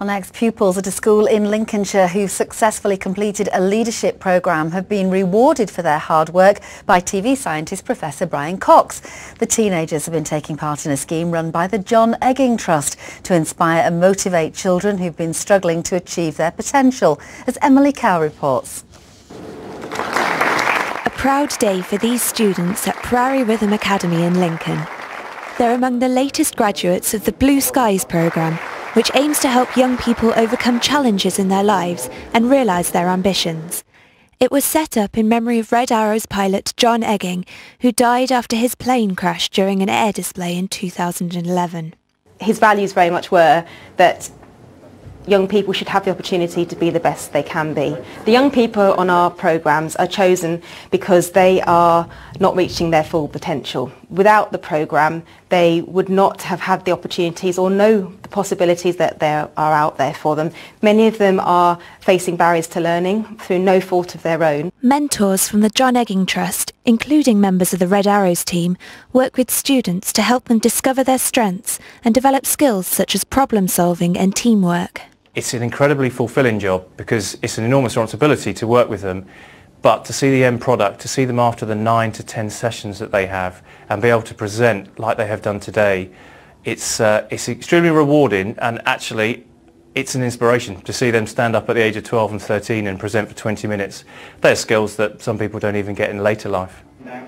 Our next pupils at a school in Lincolnshire who've successfully completed a leadership programme have been rewarded for their hard work by TV scientist Professor Brian Cox. The teenagers have been taking part in a scheme run by the Jon Egging Trust to inspire and motivate children who've been struggling to achieve their potential, as Emily Cow reports. A proud day for these students at Priory Witham Academy in Lincoln. They're among the latest graduates of the Blue Skies programme which aims to help young people overcome challenges in their lives and realise their ambitions. It was set up in memory of Red Arrow's pilot Jon Egging, who died after his plane crashed during an air display in 2011. His values very much were that young people should have the opportunity to be the best they can be. The young people on our programmes are chosen because they are not reaching their full potential. Without the programme, they would not have had the opportunities or know the possibilities that there are out there for them. Many of them are facing barriers to learning through no fault of their own. Mentors from the Jon Egging Trust, including members of the Red Arrows team, work with students to help them discover their strengths and develop skills such as problem solving and teamwork it's an incredibly fulfilling job because it's an enormous responsibility to work with them but to see the end product, to see them after the nine to ten sessions that they have and be able to present like they have done today, it's, uh, it's extremely rewarding and actually it's an inspiration to see them stand up at the age of 12 and 13 and present for 20 minutes. They're skills that some people don't even get in later life.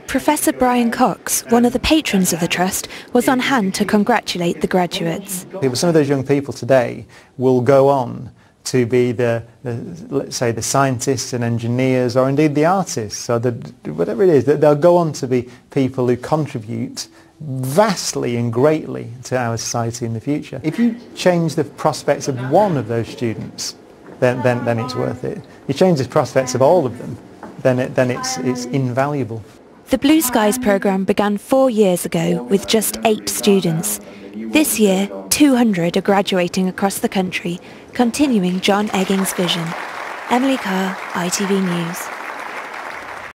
Professor Brian Cox, one of the patrons of the Trust, was on hand to congratulate the graduates. Some of those young people today will go on to be the, the, let's say, the scientists and engineers or indeed the artists or the, whatever it is, that they'll go on to be people who contribute vastly and greatly to our society in the future. If you change the prospects of one of those students, then, then, then it's worth it. You change the prospects of all of them, then, it, then it's, it's invaluable. The Blue Skies programme began four years ago with just eight students. This year, 200 are graduating across the country, continuing Jon Egging's vision. Emily Carr, ITV News.